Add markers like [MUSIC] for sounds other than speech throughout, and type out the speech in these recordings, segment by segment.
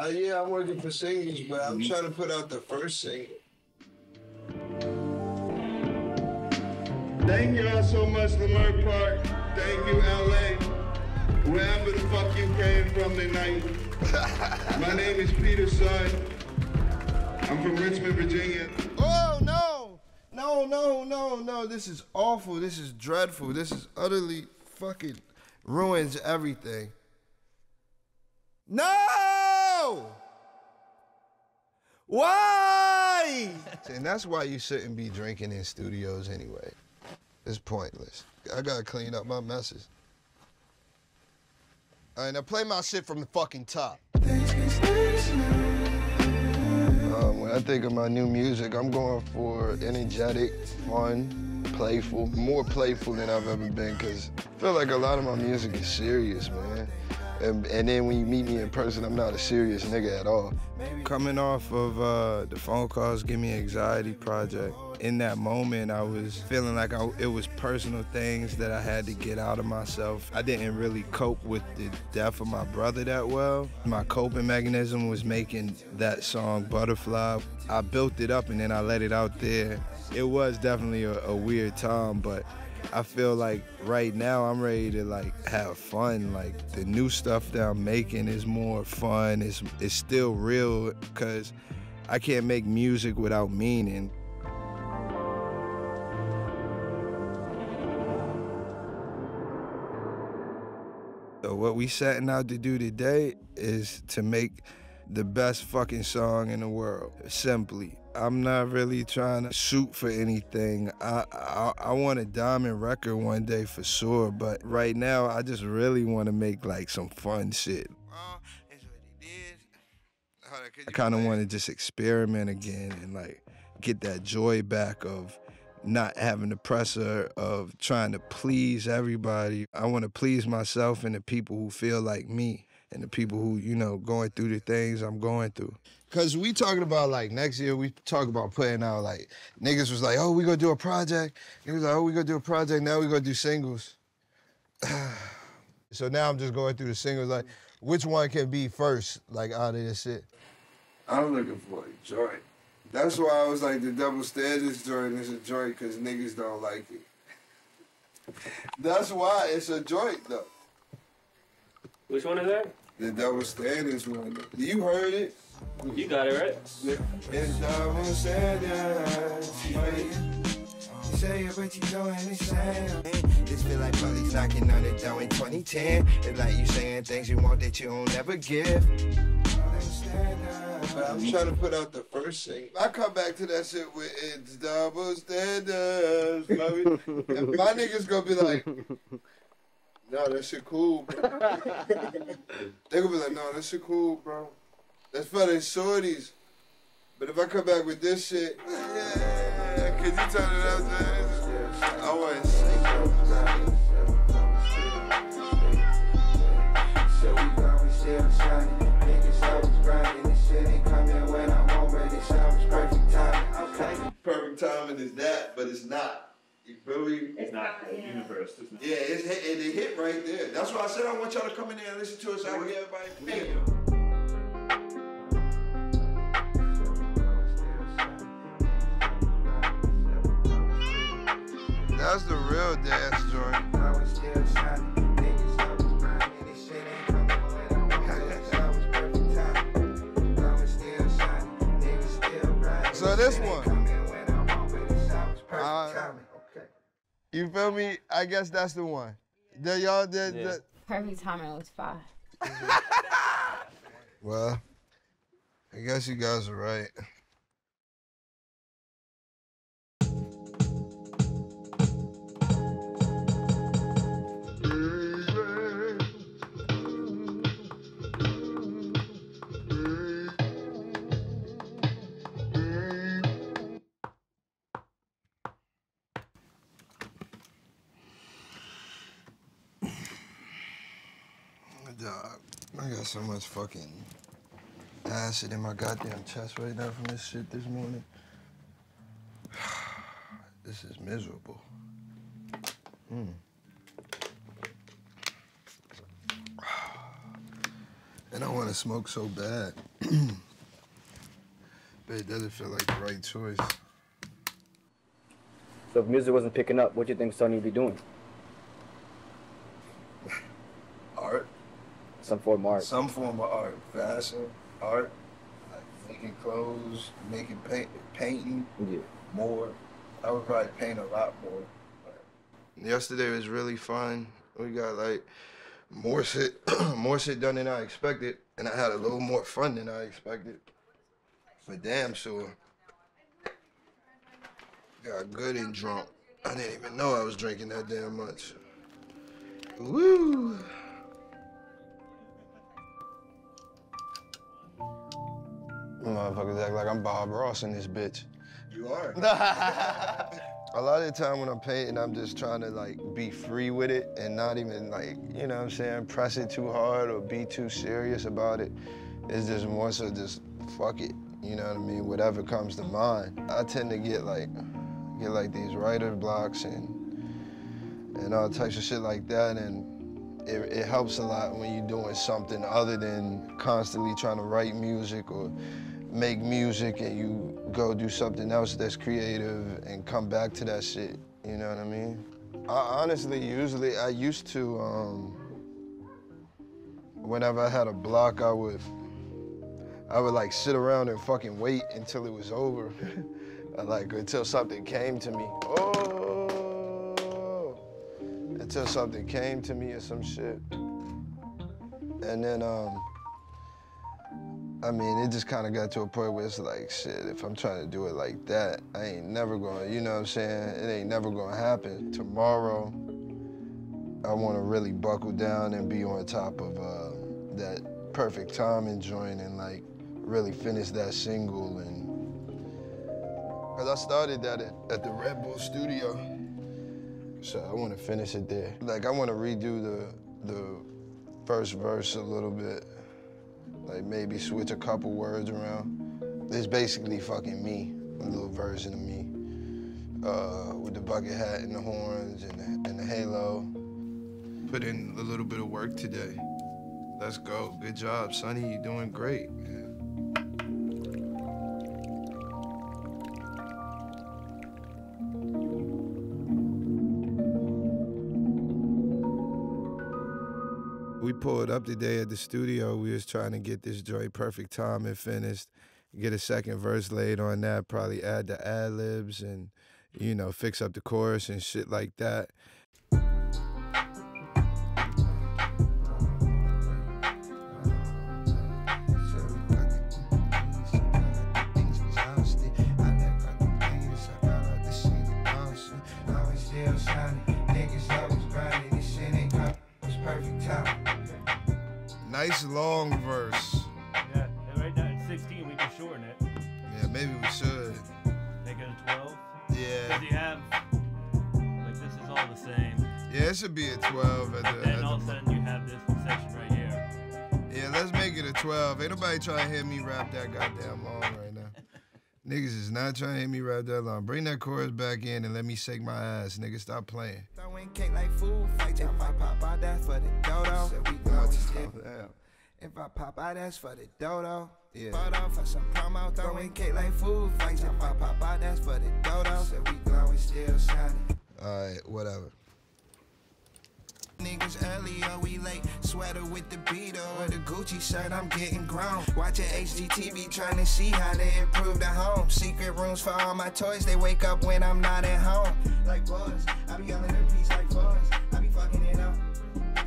Uh, yeah, I'm working for singles, but I'm trying to put out the first single. Thank y'all so much, Leimert Park. Thank you, LA. Wherever the fuck you came from tonight. [LAUGHS] My name is Peter Sun. I'm from Richmond, Virginia. Oh no! No, no, no, no. This is awful. This is dreadful. This is utterly fucking ruins everything. No! Why? and that's why you shouldn't be drinking in studios anyway. It's pointless. I gotta clean up my messes. All right, now play my shit from the fucking top. Um, when I think of my new music, I'm going for energetic, fun, playful, more playful than I've ever been, because I feel like a lot of my music is serious, man. And, and then when you meet me in person, I'm not a serious nigga at all. Coming off of uh, the phone calls, Give Me Anxiety project, in that moment, I was feeling like I, it was personal things that I had to get out of myself. I didn't really cope with the death of my brother that well. My coping mechanism was making that song Butterfly. I built it up and then I let it out there. It was definitely a, a weird time, but I feel like right now I'm ready to like have fun. Like the new stuff that I'm making is more fun. It's it's still real because I can't make music without meaning. So what we setting out to do today is to make the best fucking song in the world. Simply. I'm not really trying to shoot for anything. I, I, I want a diamond record one day for sure, but right now I just really want to make like some fun shit. I kind of want to just experiment again and like get that joy back of not having the pressure of trying to please everybody. I want to please myself and the people who feel like me and the people who, you know, going through the things I'm going through. Cause we talking about like next year, we talk about putting out like niggas was like, oh, we gonna do a project. He was like, oh, we gonna do a project. Now we gonna do singles. [SIGHS] so now I'm just going through the singles. Like, which one can be first? Like out of this shit. I'm looking for a joint. That's why I was like, the double standards joint is a joint because niggas don't like it. [LAUGHS] That's why it's a joint though. Which one is that? The double standards one. You heard it. You got it right. It's double standards. Say it, but you doing the same. This feel like police knocking on the door in 2010. It's like you saying things you want that you don't ever give. But I'm trying to put out the first single. I come back to that shit with it's double standards. baby. and my niggas gonna be like, no, that shit cool, bro. [LAUGHS] they gonna be like, no, that shit cool, bro. That's for the shorties. But if I come back with this shit, [LAUGHS] yeah, could you turn it up, man? I want to Perfect timing is that, but it's not. You feel? It's not the universe. It's not. Yeah, it's hit, it, it hit right there. That's why I said I want y'all to come in there and listen to us so I can get everybody feel. That's the real dance joint. So this one. You feel me? I guess that's the one. The y'all did Yeah. the Perfect timing was five. [LAUGHS] Well, I guess you guys are right. Dog, I got so much fucking acid in my goddamn chest right now from this shit this morning. [SIGHS] This is miserable. Mm. [SIGHS] And I want to smoke so bad. [CLEARS THROAT] but it doesn't feel like the right choice. So if music wasn't picking up, what do you think Sunny would be doing? Art, Some form of art. some form of art, fashion, art, like making clothes, making paint, painting Yeah. more. I would probably paint a lot more. Yesterday was really fun. We got like more shit, [CLEARS THROAT] more shit done than I expected, and I had a little more fun than I expected. For damn sure. Got good and drunk. I didn't even know I was drinking that damn much. Woo! Motherfuckers act like I'm Bob Ross in this bitch. You are. [LAUGHS] [LAUGHS] A lot of the time when I'm painting, I'm just trying to like be free with it and not even like, you know what I'm saying, press it too hard or be too serious about it. It's just more so just fuck it. You know what I mean? Whatever comes to mind. I tend to get like get like these writer blocks and and all types of shit like that and it, it helps a lot when you're doing something other than constantly trying to write music or make music and you go do something else that's creative and come back to that shit. You know what I mean? I honestly, usually, I used to, um, whenever I had a block, I would, I would like sit around and fucking wait until it was over. [LAUGHS] like until something came to me. Oh! Until something came to me or some shit. And then, um, I mean, it just kind of got to a point where it's like, shit, if I'm trying to do it like that, I ain't never going, you know what I'm saying? It ain't never going to happen. Tomorrow, I want to really buckle down and be on top of uh, that perfect timing joint and like really finish that single. And because I started that at, at the Red Bull studio. So I want to finish it there. Like, I want to redo the, the first verse a little bit like maybe switch a couple words around. It's basically fucking me, a little version of me, uh, with the bucket hat and the horns and the, and the halo. Put in a little bit of work today. Let's go. Good job, Sunny. You're doing great. man. We pulled up today at the studio. We was trying to get this joint perfect time and finished. Get a second verse laid on that. Probably add the ad libs and you know fix up the chorus and shit like that. Nice long verse. Yeah, right now it's 16. We can shorten it. Yeah, maybe we should. Make it a 12. Yeah. Because you have, like, this is all the same. Yeah, it should be a 12 at the, at And all of a sudden you have this section right here. Yeah, let's make it a 12. Ain't nobody trying to hear me rap that goddamn long right now. [LAUGHS] Niggas is not trying to hit me rap that long. Bring that chorus back in and let me shake my ass, nigga. Stop playing. Throwing cake like food fight. If I pop out, that's for the dodo. So we going still. If I pop out, that's for the dodo. Yeah. Photo for some promo. Throwing cake like food fights. If I pop out, that's for the dodo. So we glowing still shining. All right, whatever. Niggas early or we late. Sweater with the beater or the Gucci shirt, I'm getting grown. Watching HGTV trying to see how they improve the home. Secret rooms for all my toys, they wake up when I'm not at home. Like boys, I be yelling in peace like boys. I be fucking it up.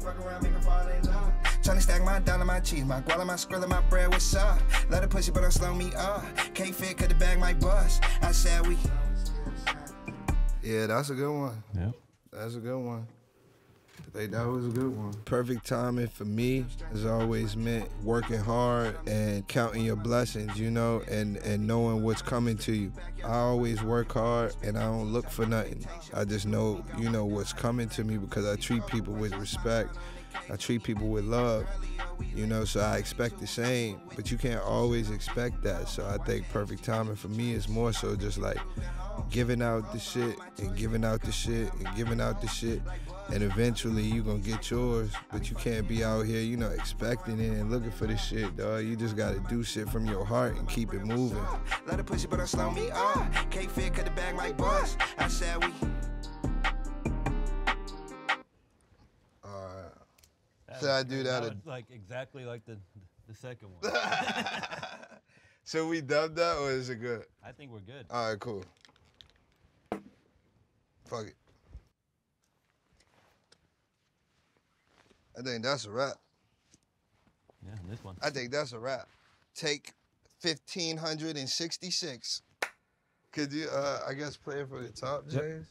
Fuck around, make her fall in love. Tryna stack my dollar, my cheese, my guala, my skrilla, my bread, what's up? Let her pussy, but don't slow me up. Can't fit, cut the bag, my bust. I said we. Yeah, that's a good one. Yeah. That's a good one. I think that was a good one. Perfect timing for me has always meant working hard and counting your blessings, you know, and, and knowing what's coming to you. I always work hard and I don't look for nothing. I just know, you know, what's coming to me because I treat people with respect. I treat people with love, you know, so I expect the same, but you can't always expect that. So I think perfect timing for me is more so just like giving out the shit and giving out the shit and giving out the shit and eventually you're gonna get yours. But you can't be out here, you know, expecting it and looking for this shit, dog. You just gotta do shit from your heart and keep it moving. Let her push it, but don't slow me up. Can't fit, cut the bag like. I said we. That Should I do good. that was like exactly like the the second one. [LAUGHS] so we dubbed that or is it good? I think we're good. Alright, cool. Fuck it. I think that's a wrap. Yeah, this one. I think that's a wrap. Take 1566. Could you, uh, I guess, play it for the top, Yep.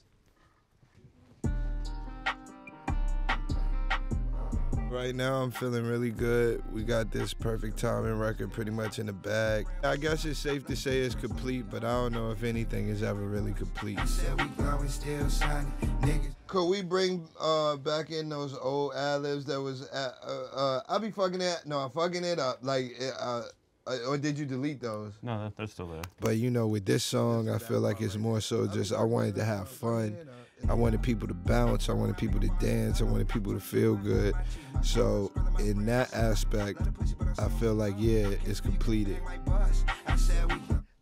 Right now, I'm feeling really good. We got this perfect timing record pretty much in the bag. I guess it's safe to say it's complete, but I don't know if anything is ever really complete. We glowing, still shining. Niggas. Could we bring uh back in those old ad libs that was at, uh, uh I be fucking it no I'm fucking it up like uh, uh or did you delete those? No, they're still there. But you know with this song I feel like it's more so just I wanted to have fun. I wanted people to bounce, I wanted people to dance, I wanted people to feel good. So in that aspect I feel like yeah, it's completed.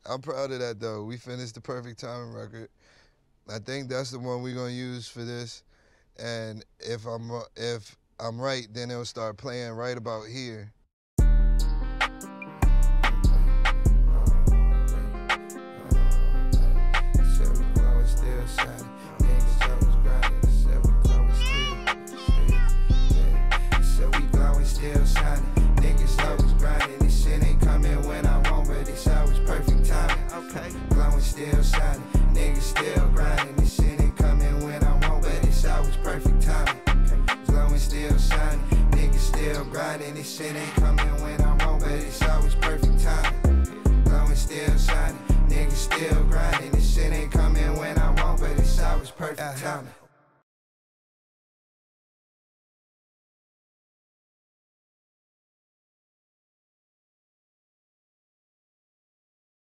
I'm proud of that though. We finished the perfect timing record. I think that's the one we're gonna use for this. And if I'm if I'm right, then it'll start playing right about here. This shit ain't coming